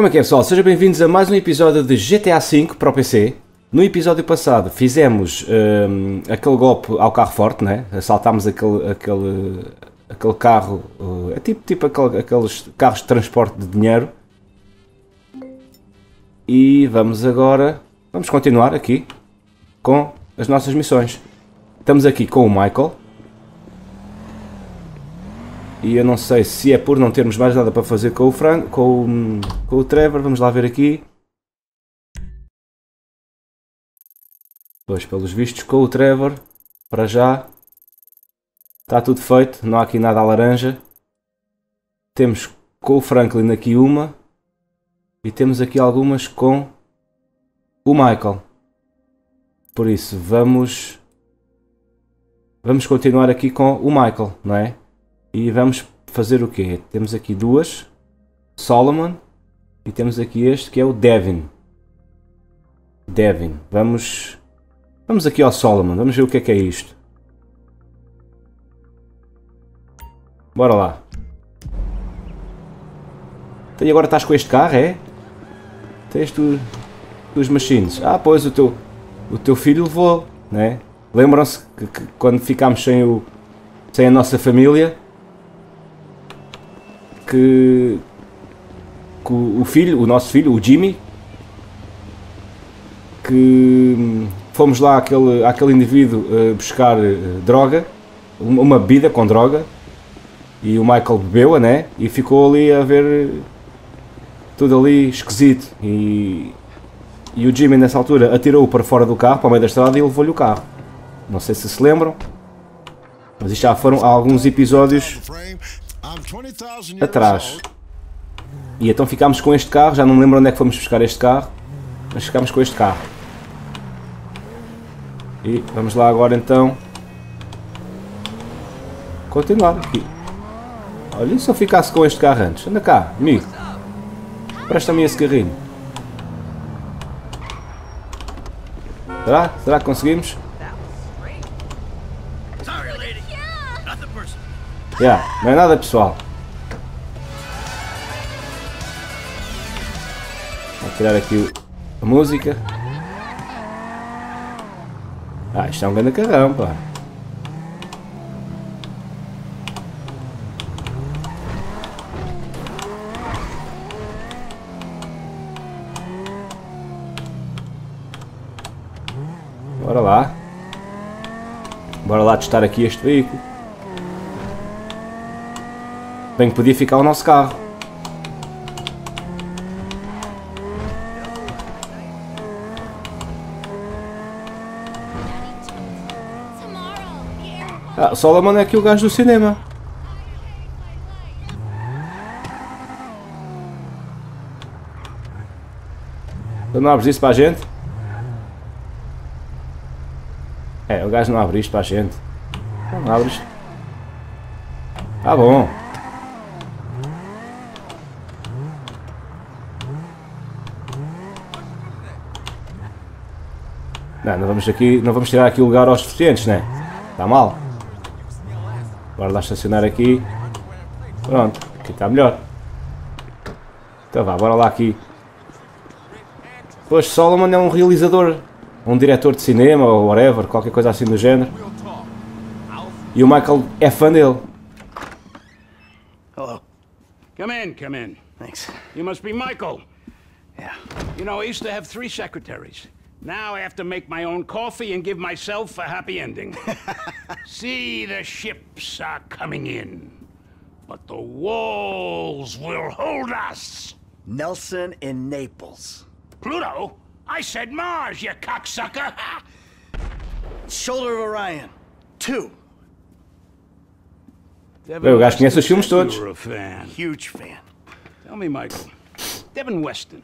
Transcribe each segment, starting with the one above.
Como é que é pessoal? Sejam bem-vindos a mais um episódio de GTA V para o PC. No episódio passado fizemos hum, aquele golpe ao carro forte, né? assaltámos aquele, aquele, aquele carro, uh, é tipo, tipo aquele- aqueles carros de transporte de dinheiro. E vamos agora, vamos continuar aqui com as nossas missões. Estamos aqui com o Michael. E eu não sei se é por não termos mais nada para fazer com o Frank, com, o- com o Trevor. Vamos lá ver aqui. Pois, pelos vistos, com o Trevor, para já, está tudo feito. Não há aqui nada a laranja. Temos com o Franklin aqui uma. E temos aqui algumas com o Michael. Por isso, vamos. Vamos continuar aqui com o Michael, não é? E vamos fazer o quê? Temos aqui duas, Solomon, e temos aqui este que é o Devin. Devin. Vamos, vamos aqui ao Solomon, vamos ver o que é que é isto. Bora lá. Então, e agora estás com este carro, é? Tens tu, os machines. Ah, pois o teu, o teu filho levou, né? Lembram-se que, que quando ficámos sem, o, sem a nossa família, que, que o filho, o nosso filho, o Jimmy, que hum, fomos lá àquele, àquele indivíduo eh, buscar eh, droga, uma, uma bebida com droga, e o Michael bebeu-a, né? E ficou ali a ver eh, tudo ali esquisito. E, e o Jimmy, nessa altura, atirou-o para fora do carro, para o meio da estrada, e levou-lhe o carro. Não sei se se lembram, mas isto já foram alguns episódios atrás. E então ficámos com este carro, já não me lembro onde é que fomos buscar este carro, mas ficámos com este carro. E vamos lá agora então continuar aqui. Olha, e se eu ficasse com este carro antes? Anda cá, amigo. Presta-me esse carrinho. Será? Será que conseguimos? Já, não é nada pessoal. Vou tirar aqui a música. Ah, isto é um grande carrão. Bora lá. Bora lá testar aqui este veículo. Bem que podia ficar o nosso carro. Ah, Solomon é aqui o gajo do cinema. Tu não abres isso para a gente? É, o gajo não abre isto para a gente. Não abres. Tá bom. Não, não vamos aqui, não vamos tirar aqui o lugar aos deficientes, né? Está mal. Bora lá estacionar aqui. Pronto, aqui está melhor. Então vá, bora lá aqui. Pois Solomon é um realizador, um diretor de cinema ou whatever, qualquer coisa assim do género. E o Michael é fã dele. Hello. Come in, come in. Thanks. You must be Michael. Yeah. You know, I used to have three secretaries. Now I have to make my own coffee and give myself a happy ending. See, the ships are coming in. But the walls will hold us. Nelson in Naples. Pluto? I said Mars, you cocksucker! Shoulder of Orion. Two. Devin o gajo conhece os filmes said todos. You a fan. Huge fan. Tell me, Michael. Devin Weston,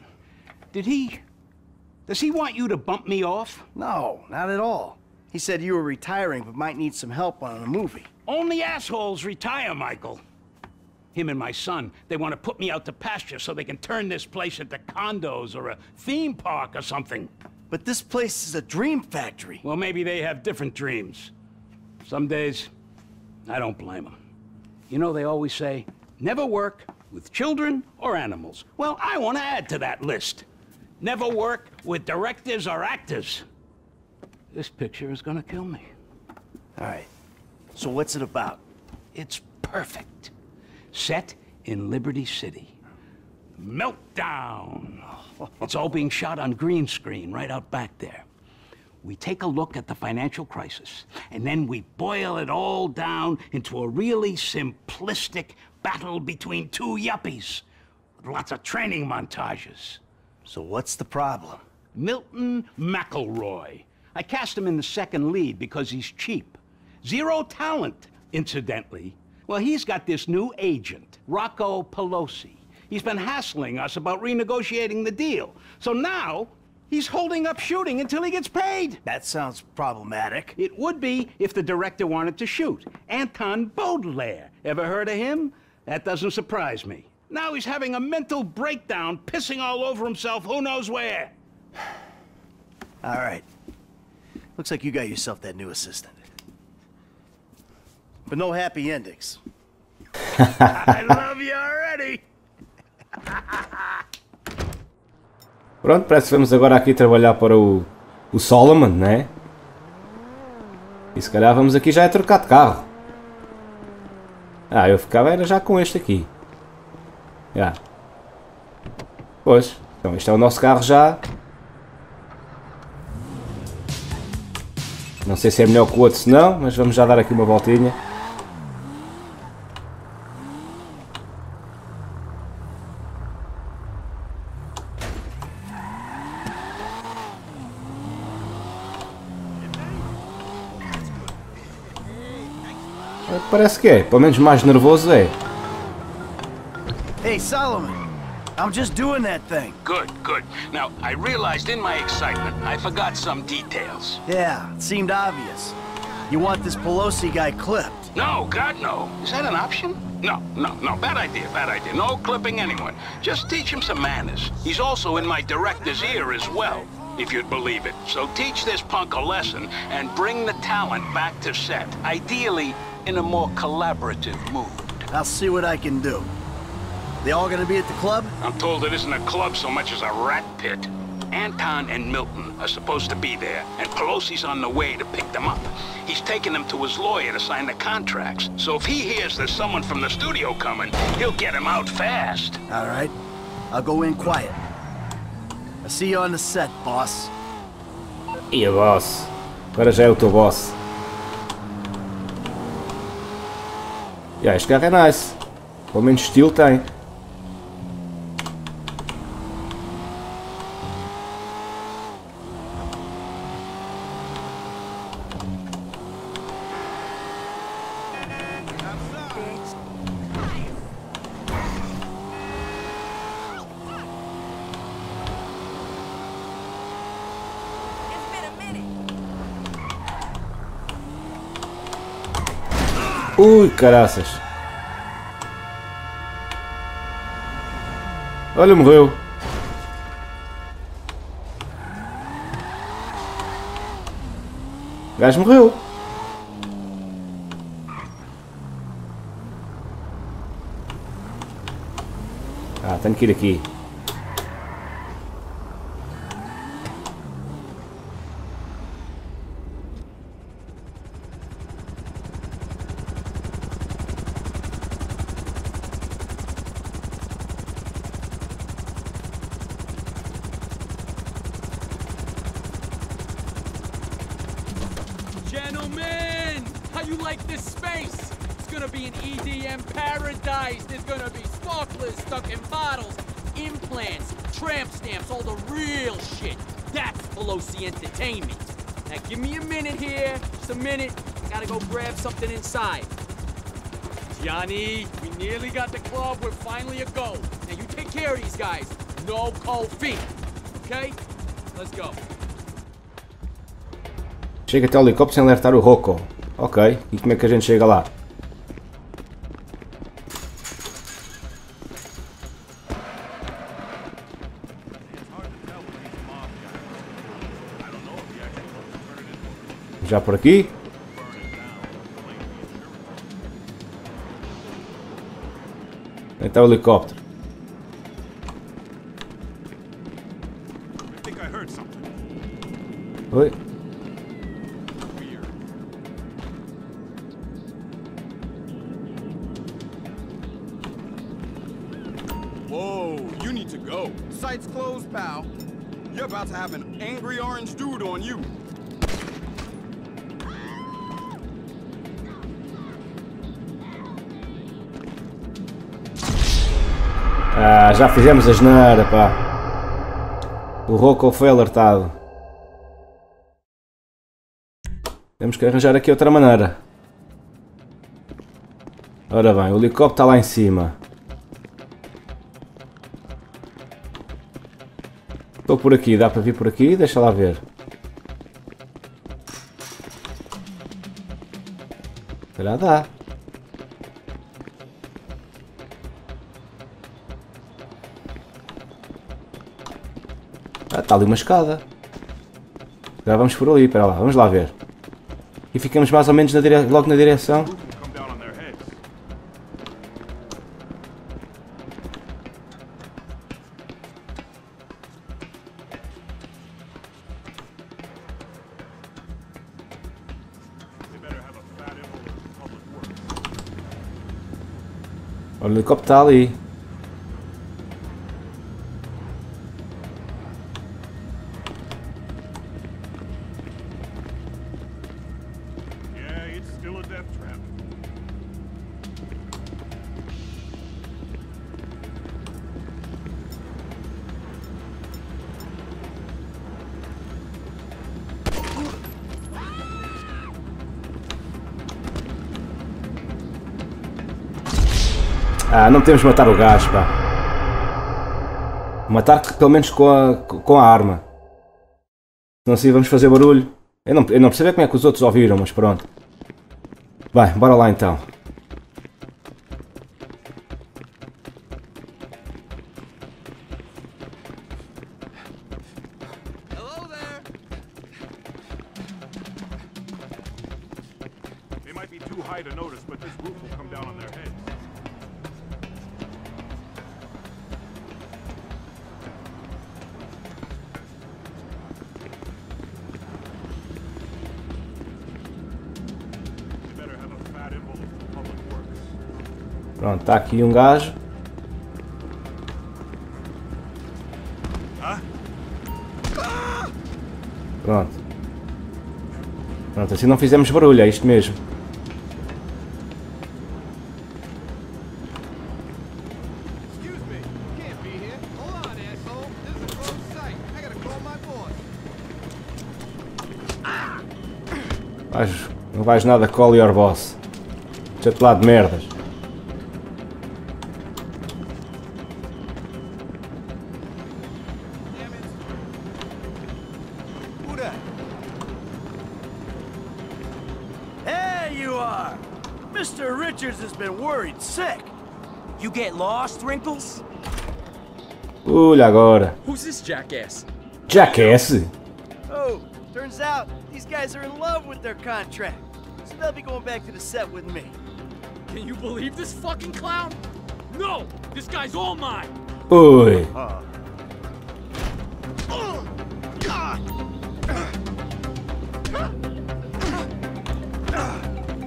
did he... Does he want you to bump me off? No, not at all. He said you were retiring but might need some help on a movie. Only assholes retire, Michael. Him and my son, they want to put me out to pasture so they can turn this place into condos or a theme park or something. But this place is a dream factory. Well, maybe they have different dreams. Some days, I don't blame them. You know, they always say, never work with children or animals. Well, I want to add to that list. Never work with directors or actors. This picture is gonna kill me. All right. So what's it about? It's perfect. Set in Liberty City. Meltdown! It's all being shot on green screen right out back there. We take a look at the financial crisis, and then we boil it all down into a really simplistic battle between two yuppies with lots of training montages. So what's the problem? Milton McElroy. I cast him in the second lead because he's cheap. Zero talent, incidentally. Well, he's got this new agent, Rocco Pelosi. He's been hassling us about renegotiating the deal. So now, he's holding up shooting until he gets paid. That sounds problematic. It would be if the director wanted to shoot. Anton Baudelaire. Ever heard of him? That doesn't surprise me. Now he's having a mental breakdown, pissing all over himself who knows where. All right. Looks like you got yourself that new assistant. But no happy endings. I love you already. Pronto, parece que vamos agora aqui trabalhar para o, o Solomon, né? E se calhar vamos aqui já é trocar de carro. Ah, eu ficava era já com este aqui. Pois, então este é o nosso carro já. Não sei se é melhor que o outro se não, mas vamos já dar aqui uma voltinha. Parece que é, pelo menos mais nervoso é. Hey, Solomon. I'm just doing that thing. Good, good. Now, I realized in my excitement, I forgot some details. Yeah, it seemed obvious. You want this Pelosi guy clipped. No, God, no. Is that an option? No, no, no. Bad idea, bad idea. No clipping anyone. Just teach him some manners. He's also in my director's ear as well, if you'd believe it. So teach this punk a lesson and bring the talent back to set. Ideally, in a more collaborative mood. I'll see what I can do. They all gonna be at the club? I'm told it isn't a club so much as a rat pit. Anton and Milton are supposed to be there, and Pelosi's on the way to pick them up. He's taking them to his lawyer to sign the contracts. So if he hears there's someone from the studio coming, he'll get him out fast. All right. I'll go in quiet. I'll see you on the set, boss. E a boss. Agora já é o teu boss. Já, este carro é nice. Pelo menos estilo tem. Caraças. Olha, morreu. O gajo morreu. Ah, tenho que ir aqui. Gentlemen, how you like this space? It's gonna be an EDM paradise. There's gonna be sparklers stuck in bottles, implants, tramp stamps, all the real shit. That's Pelosi Entertainment. Now give me a minute here, just a minute. I gotta go grab something inside. Johnny, we nearly got the club. We're finally a go. Now you take care of these guys. No cold feet. Okay? Let's go. Chega até o helicóptero sem alertar o Rocco. Ok, e como é que a gente chega lá? Já por aqui? Até o helicóptero. Já fizemos a geneira, pá. O Rocco foi alertado. Temos que arranjar aqui outra maneira. Ora bem, o helicóptero está lá em cima. Estou por aqui, dá para vir por aqui? Deixa lá ver. Se calhar dá. Está ali uma escada. Agora vamos por ali, espera lá, vamos lá ver. E ficamos mais ou menos na dire... logo na direção. Roof will come down Não temos de matar o gajo, pá. Matar pelo menos com a, com a arma. Senão assim vamos fazer barulho. Eu não, eu não percebo como é que os outros ouviram, mas pronto. Bem, bora lá então. They might be too high to notice, but this roof will come down on their heads. Pronto, está aqui um gajo. Pronto. Pronto, assim não fizemos barulho, é isto mesmo. Vais, não vais nada call your boss. Deixa-te lá de merdas. Olha agora. Who's this jackass? Jackass. Oh, turns out these guys are in love with their contract. So they'll be going back to the set with me. Can you believe this fucking clown? No! This guy's all mine! Oi.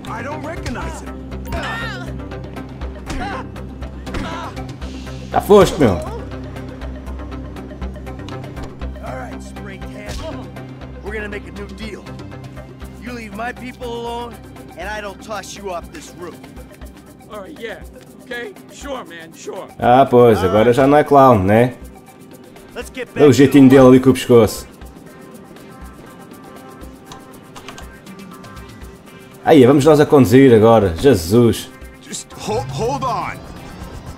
I don't recognize him. Já foste, meu. My people alone, and I don't toss you off this roof. Alright, yeah. Okay? Sure, man, sure. Ah, pois, agora já não é clown, né? Let's get back Dá o jeitinho the dele ali com o pescoço. Aí, vamos nós a conduzir agora. Jesus. Just hold, hold on.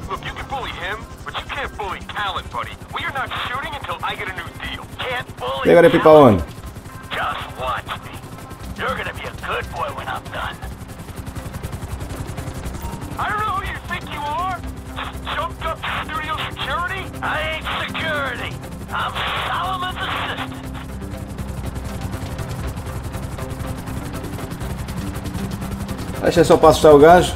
Look, you can bully him, but you can't bully talent, buddy. We are not shooting until I get a new deal. Can't bully E agora é para onde? Acho que é só para assustar o gajo.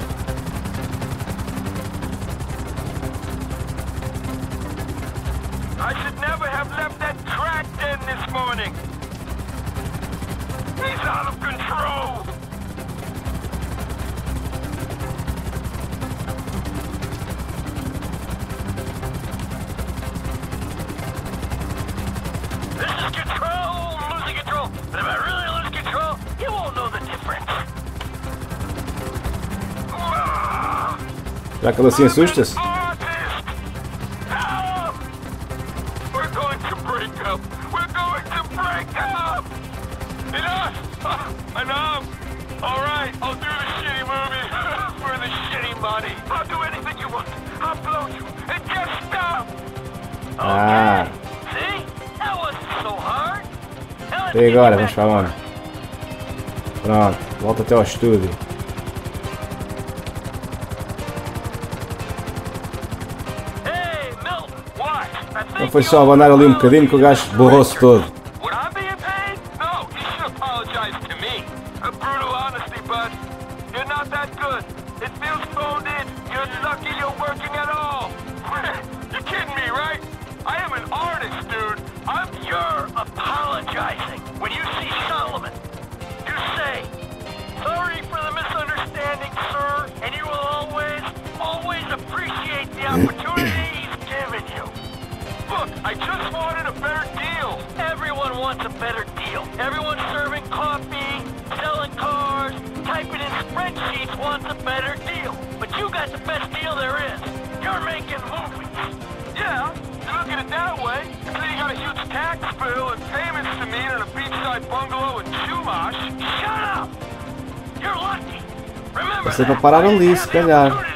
That wasn't so hard. Now let's e get you agora? Vamos para onde? Pronto, volta até ao estúdio. Foi you só abanar ali um bocadinho que o gajo borrou-se todo. Would I be in I just wanted a better deal. Everyone wants a better deal. Everyone serving coffee, selling cars, typing in spreadsheets wants a better deal. But you got the best deal there is. You're making movies. Yeah, you look at it that way. So you got a huge tax bill and payments to meet in a beachside bungalow in Chumash. Shut up! You're lucky. Remember Você that. vai parar I didn't ali, se calhar.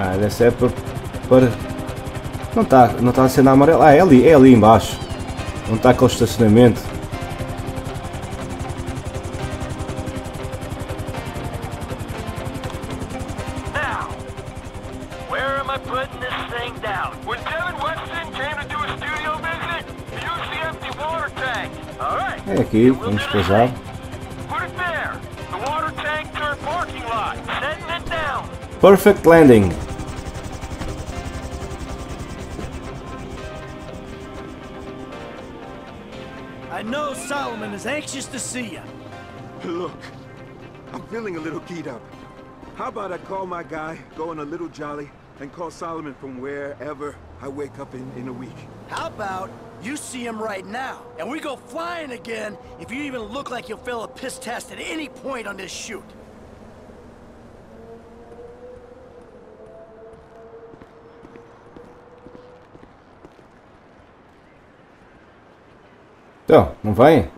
Ah, deve é para... para... Não está não tá a cena amarela. Ah, é ali, é ali embaixo. Não está aquele estacionamento. Now, where am I putting this Solomon is anxious to see you. Look, I'm feeling a little keyed up. How about I call my guy, go on a little jolly, and call Solomon from wherever I wake up in, in a week? How about you see him right now, and we go flying again if you even look like you'll fail a piss test at any point on this shoot. Então, não vem?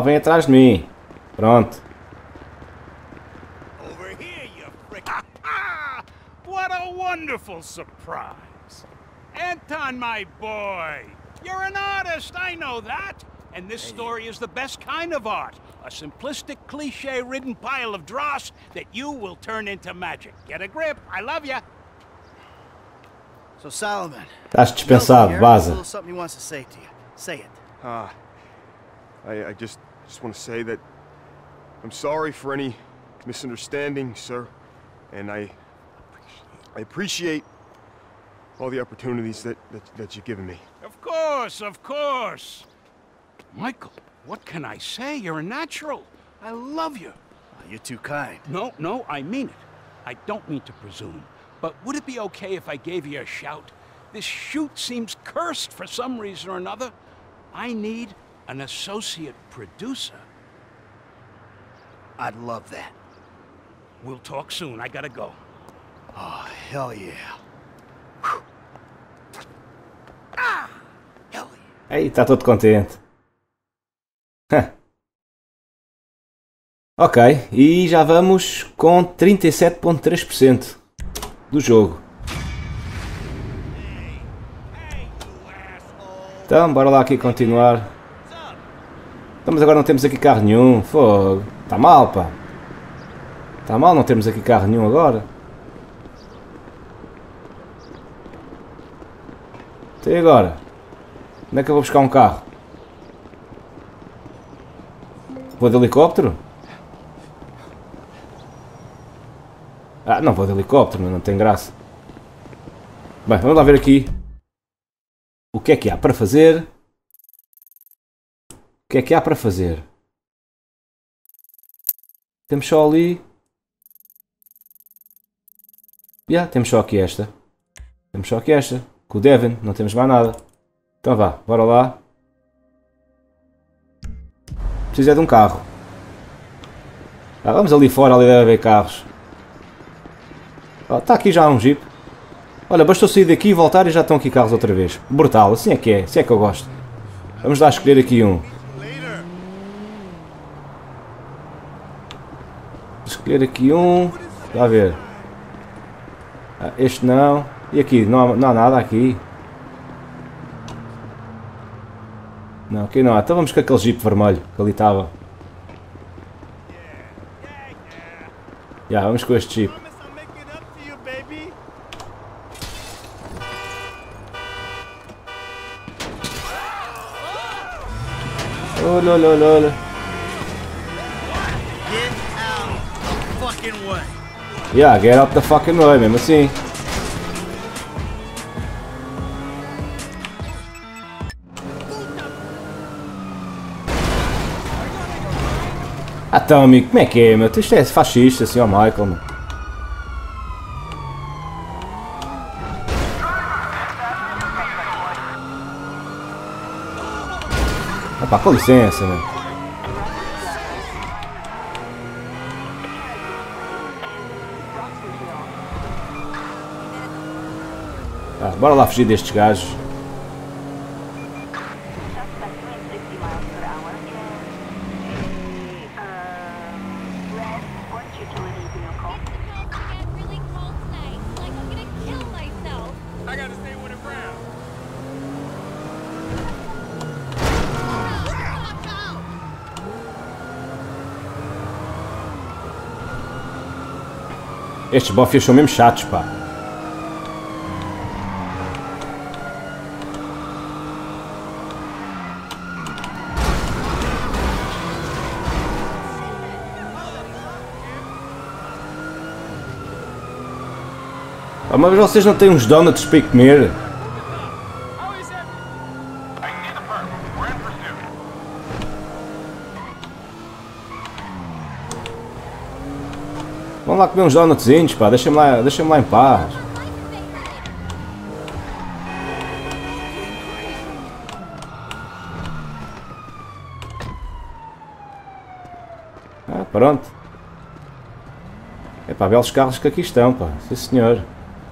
Afinal vem atrás de mim. Pronto. Over here, you frick. what a wonderful surprise. Anton, my boy. You're an artist, I know that. And this story is the best kind of art. A simplistic, cliche-ridden pile of dross that you will turn into magic. Get a grip. I love you. So Solomon, Estás dispensado, vaza. something he wants to say to you. Say it. Uh, I, I just just want to say that I'm sorry for any misunderstanding, sir, and I I appreciate all the opportunities that, that that you've given me. Of course, of course. Michael, what can I say? You're a natural. I love you. You're too kind. No, no, I mean it. I don't mean to presume. But would it be okay if I gave you a shout? This shoot seems cursed for some reason or another. I need an associate producer. I'd love that. We'll talk soon. I gotta go. Oh, hell yeah. Aí, está todo contente. ok, e já vamos com 37.3% do jogo. Então, bora lá aqui continuar. Então, mas agora não temos aqui carro nenhum. Fogo. Está mal, pá. Está mal, não temos aqui carro nenhum agora. Até agora. Onde é que eu vou buscar um carro? Vou de helicóptero? Ah, não vou de helicóptero, não tem graça. Bem, vamos lá ver aqui. O que é que há para fazer? Que é que há para fazer? Temos só ali. Yeah, temos só aqui esta. Temos só aqui esta. Com o Devon, não temos mais nada. Então vá, bora lá. Preciso é de um carro. Ah, vamos ali fora, ali deve haver carros. Está aqui já um jeep. Olha, bastou sair daqui e voltar e já estão aqui carros outra vez. Brutal, assim é que é, assim é que eu gosto. Vamos lá escolher aqui um. Escolher aqui um. Está a ver. Ah, este não. E aqui, não há, não há nada aqui. Não, aqui não há. Então vamos com aquele jeep vermelho que ali estava. Já, vamos com este jeep. Olha, olha, olha, olha. Yeah, get out the fucking way, mesmo assim. Ah, então, amigo, como é que é, meu? Isto é fascista, ó, Michael, meu. Opa, com licença, meu. Bora lá fugir destes gajos. Estes bofias são mesmo chatos, pá. Ah, Mas vocês não têm uns donuts para comer? Vamos lá comer uns donutzinhos, pá. Deixa-me lá, deixa lá em paz. Ah, pronto. É pá, belos carros que aqui estão, pá. Sim senhor.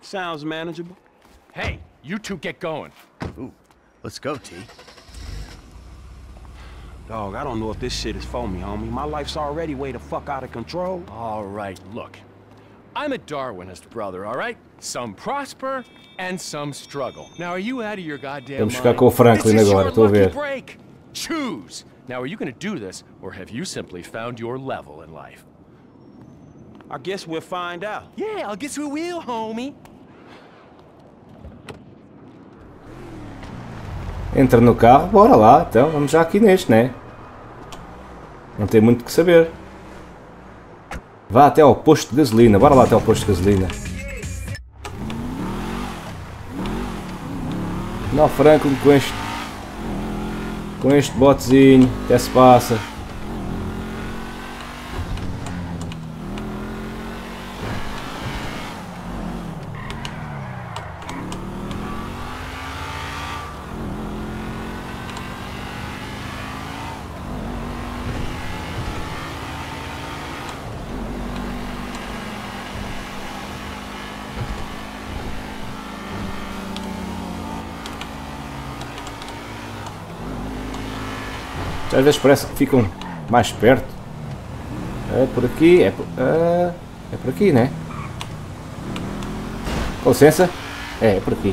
Sounds manageable. Hey, you two get going. Ooh, let's go, T. Dog, I don't know if this shit is for me, homie. My life's already way the fuck out of control. All right, look. I'm a Darwinist, brother, all right? Some prosper and some struggle. Now, are you out of your goddamn Vamos ficar mind? com o Franklin This is agora, your estou lucky break. Choose! Now, are you gonna do this, or have you simply found your level in life? I guess we'll find out. Yeah, I guess we will, homie. Entra no carro, bora lá, então vamos já aqui neste, né? Não tem muito que saber. Vá até ao posto de gasolina, bora lá até ao posto de gasolina. Não, Franklin, com este. Com este botezinho, até se passa. Às vezes parece que ficam mais perto. É por aqui, é por, ah, é por aqui, né? Com licença. É, é por aqui.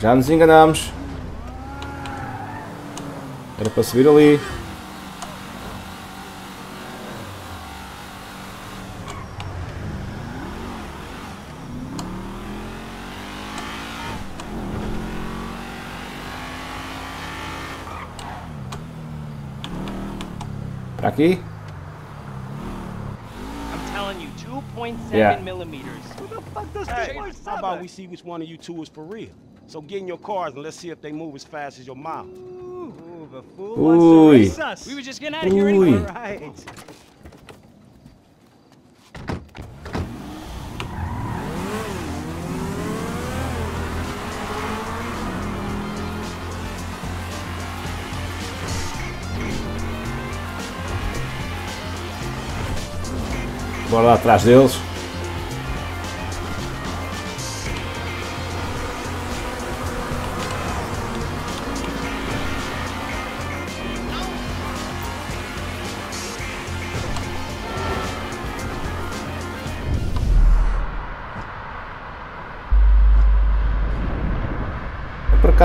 já nos enganamos. Era para subir ali. I'm telling you, 2.7 Yeah. millimeters. Who the fuck does Hey, how about we see which one of you two is for real? So get in your cars and let's see if they move as fast as your mouth. Ooh, the fool Ui. wants to race us. We were just getting out of here anyway. Right. Bora lá atrás deles.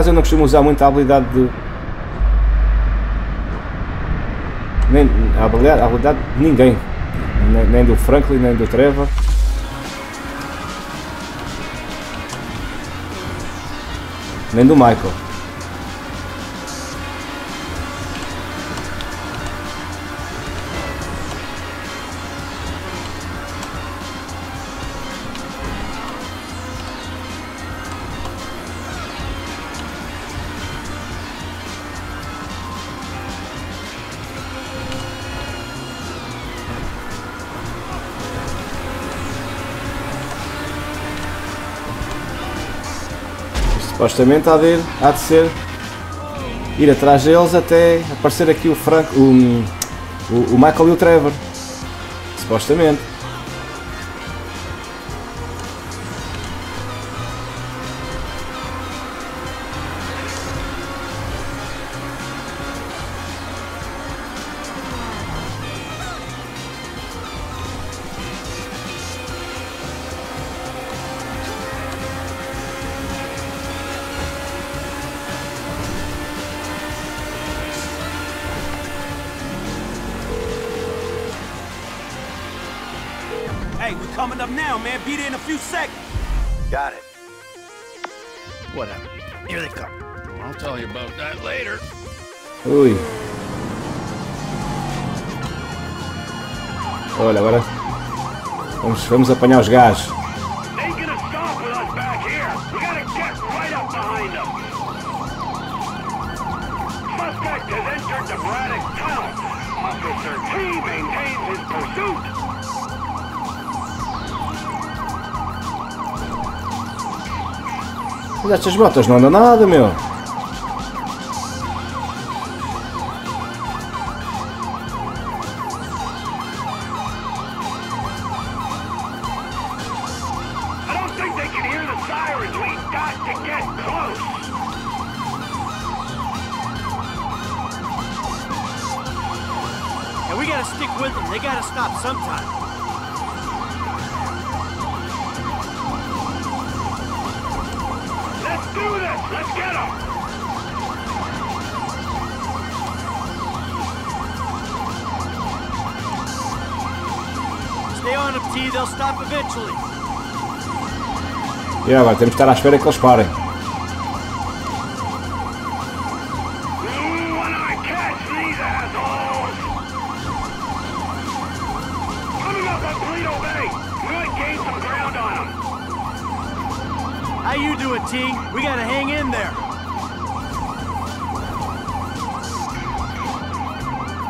Eu não costumo usar muito a habilidade de. Nem a habilidade, a habilidade de ninguém. Nem, nem do Franklin, nem do Trevor. Nem do Michael. Supostamente há de, há de ser ir atrás deles até aparecer aqui o Frank, o, o, o Michael e o Trevor. Supostamente. Olha, agora. Vamos, vamos apanhar os gajos. Ain't gonna stop with us back here. Temos de estar à espera que eles parem. When I catch these assholes. Coming up on Toledo Bay. We might gain some ground on them. How you doing, T? We gotta hang in there.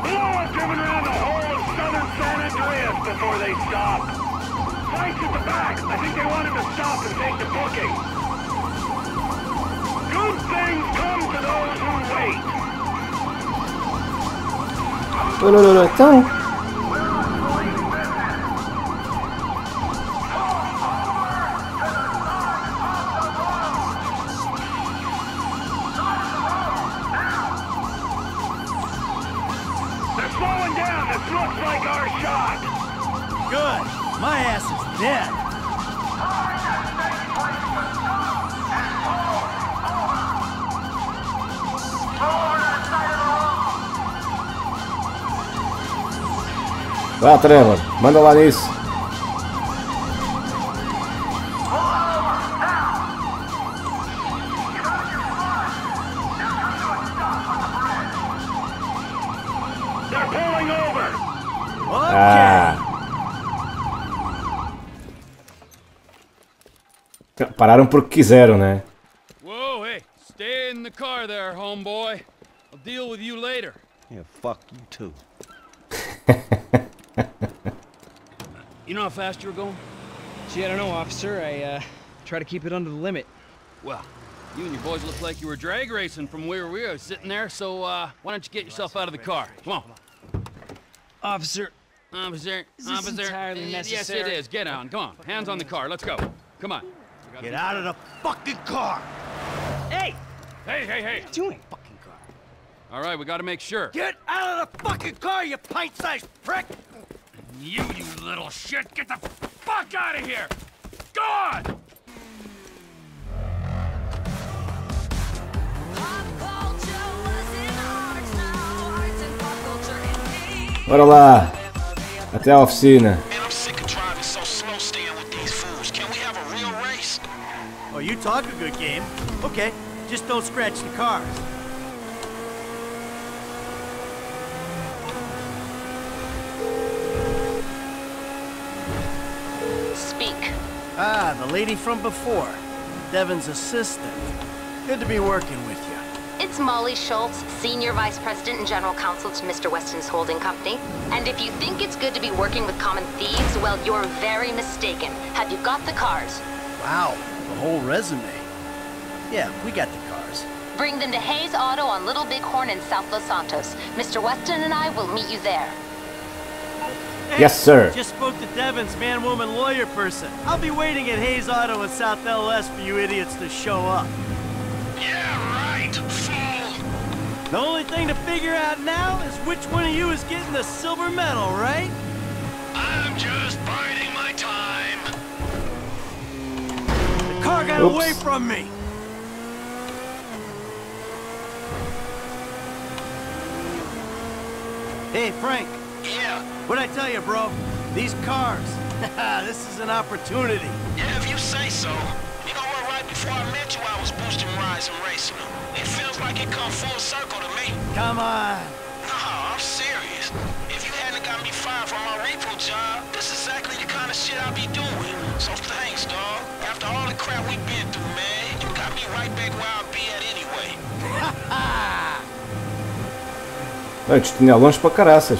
Below us driven around the whole of southern San Andreas before they stop. Flanks at the back. I think they wanted to stop and take the booking. Good things come to those who wait. Olha, olha, olha, então. They're Vá, Trevor, manda lá nisso. They're pulling over. Ah. Pararam porque quiseram, né? Whoa, hey, stay in the car there, homeboy. I'll deal with you later. Yeah, fuck you too. You know how fast you were going? Gee, I don't know, officer. I, uh, try to keep it under the limit. Well, you and your boys look like you were drag racing from where we were sitting there, so, uh, why don't you get yourself out of the car? Come on. Officer, Officer, Is this officer. entirely necessary? Yes, it is. Get on. Come on. Hands on the car. Let's go. Come on. Get out of the fucking car. Hey! Hey, hey, hey. doing? Fucking car. All right, we gotta make sure. Get out of the fucking car, you pint-sized prick! You, you little shit. Get the fuck out of here. Go on. Bora lá. Até a oficina. Man, I'm sick of driving so slow staying with these fools. Can we have a real race? Oh, you talk a good game. Okay, just don't scratch the cars. Speak. Ah, the lady from before. Devin's assistant. Good to be working with you. It's Molly Schultz, Senior Vice President and General Counsel to Mr. Weston's holding company. And if you think it's good to be working with common thieves, well, you're very mistaken. Have you got the cars? Wow, the whole resume. Yeah, we got the cars. Bring them to Hayes Auto on Little Bighorn in South Los Santos. Mr. Weston and I will meet you there. Yes, sir. Just spoke to Devin's man-woman lawyer person. I'll be waiting at Hayes Auto in South LS for you idiots to show up. Yeah, right, fool. The only thing to figure out now is which one of you is getting the silver medal, right? I'm just biding my time. The car got Oops. away from me. Hey, Frank. Yeah, What'd I tell you, bro? These cars. this is an opportunity. yeah, if you say so. You know what, right before I met you, I was boosting rides and racing them. It feels like it come full circle to me. Come on. No, I'm serious. If you hadn't got me fired from my repo job, this is exactly the kind of of shit I be doing. So thanks, dog. After all the crap we've been through, man, you got me right back where I be at anyway. Ai, tinha longe para caraças.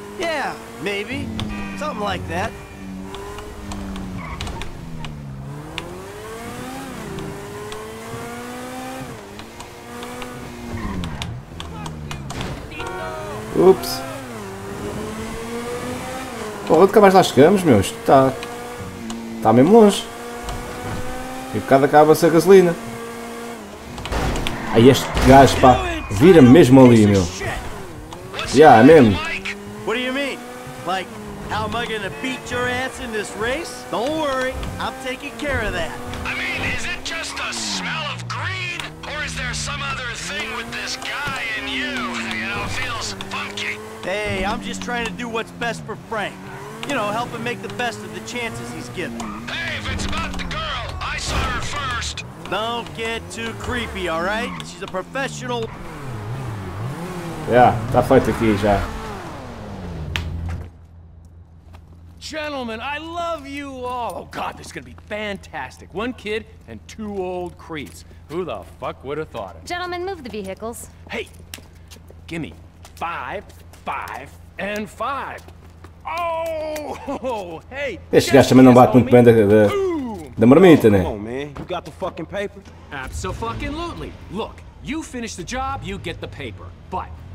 Yeah, maybe. Something like that. Ups. Porra, nunca mais lá chegamos, meu. Está. Está mesmo longe. E por bocado acaba-se a gasolina. Aí este gajo, pá, vira mesmo ali, meu. Já, yeah, mesmo. Am I gonna beat your ass in this race? Don't worry, I'm taking care of that. I mean, is it just the smell of green? Or is there some other thing with this guy and you? You know, feels funky. Hey, I'm just trying to do what's best for Frank. You know, help him make the best of the chances he's given. Hey, if it's about the girl, I saw her first. Don't get too creepy, alright? She's a professional. Já, está feito aqui já. Gentlemen, I love you all. Oh god, this is gonna be fantastic. One kid and two old creeps. Who the fuck would have thought it? Gentlemen, move the vehicles. Hey, gimme five, five, and five. Oh, hey. Este gajo também não bate muito bem da, da, da marmita, né? Come on, man. You got the fucking paper? Absolutely. Look, you finish the job, you get the paper. But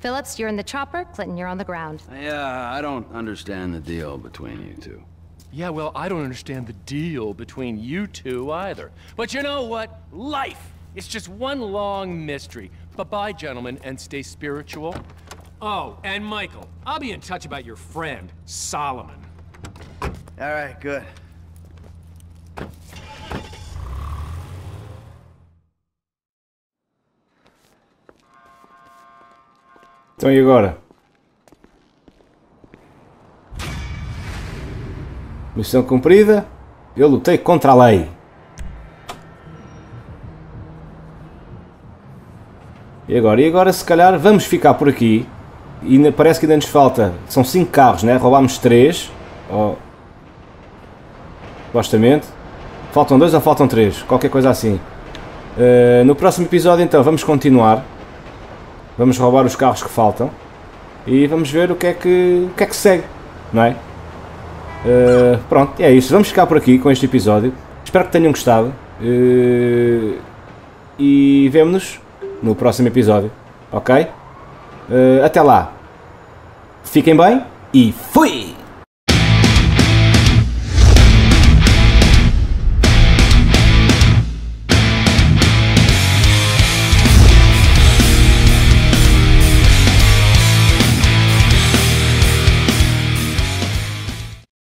Phillips, you're in the chopper, Clinton, you're on the ground. Yeah, I don't understand the deal between you two. Yeah, well, I don't understand the deal between you two either. But you know what? Life! It's just one long mystery. Bye-bye, gentlemen, and stay spiritual. Oh, and Michael, I'll be in touch about your friend, Solomon. Alright, good. Então e agora? Missão cumprida. Eu lutei contra a lei. E agora? E agora se calhar vamos ficar por aqui. E parece que ainda nos falta. São 5 carros, né? Roubámos 3. Oh. Supostamente. Faltam 2 ou faltam 3? Qualquer coisa assim. Eh, no próximo episódio então vamos continuar. Vamos roubar os carros que faltam e vamos ver o que é que, o que, é que segue, não é? Uh, pronto, é isso. Vamos ficar por aqui com este episódio. Espero que tenham gostado uh, e vemo-nos no próximo episódio, ok? Uh, até lá, fiquem bem e fui!